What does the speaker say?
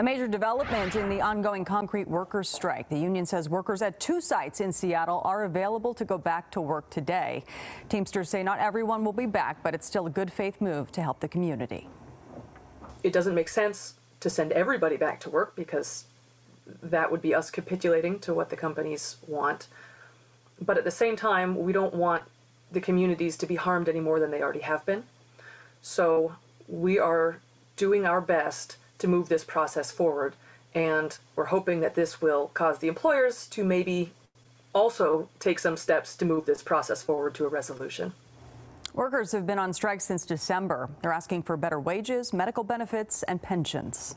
A major development in the ongoing concrete workers strike. The union says workers at two sites in Seattle are available to go back to work today. Teamsters say not everyone will be back, but it's still a good faith move to help the community. It doesn't make sense to send everybody back to work because that would be us capitulating to what the companies want. But at the same time, we don't want the communities to be harmed any more than they already have been. So we are doing our best to move this process forward. And we're hoping that this will cause the employers to maybe also take some steps to move this process forward to a resolution. Workers have been on strike since December. They're asking for better wages, medical benefits, and pensions.